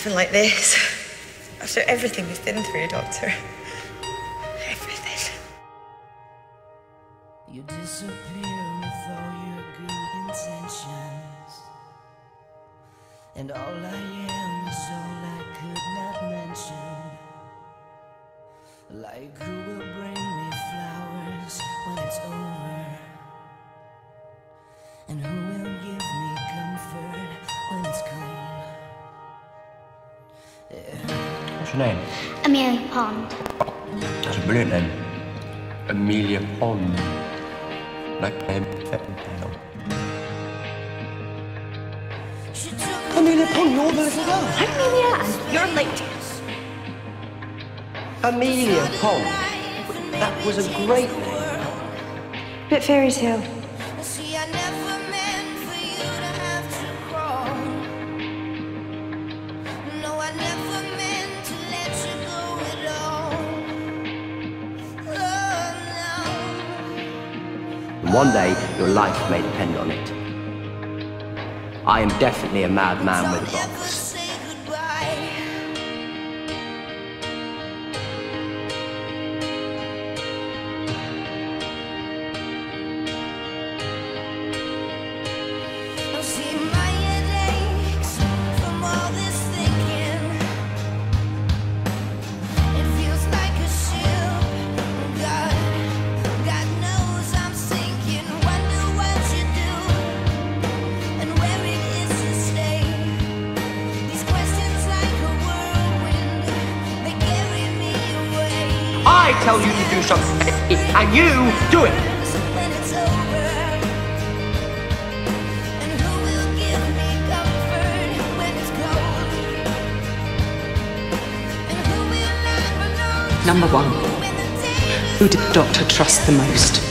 happen like this. After everything we've been through, Doctor. Everything. You disappear with all your good intentions. And all I am is all I could not mention. Like who will bring me flowers when it's over? What's your name? Amelia Pond. That's a brilliant name. Amelia Pond. Like a fairy tale. She Amelia Pond, you're the little girl. I'm Amelia, and you're late. Amelia Pond. That was a great name. Bit fairy tale. One day, your life may depend on it. I am definitely a madman with a box. I tell you to do something, and you do it. Number one, who did doctor trust the most?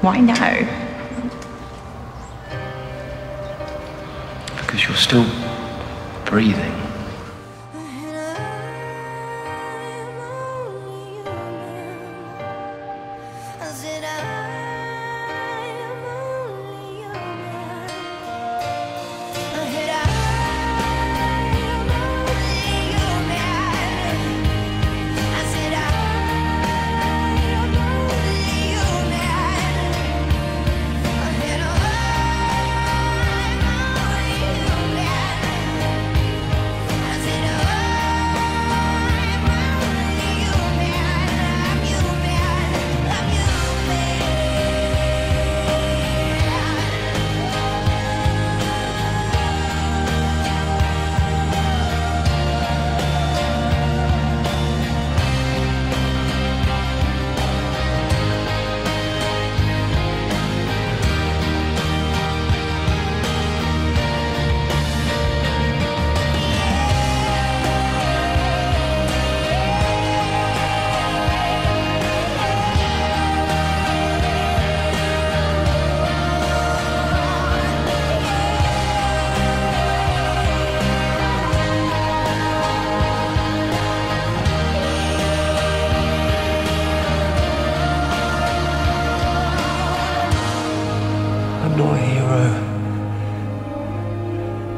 Why now? Because you're still breathing. Not hero.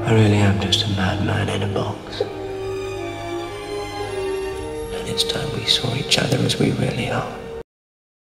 I really am just a madman in a box. And it's time we saw each other as we really are.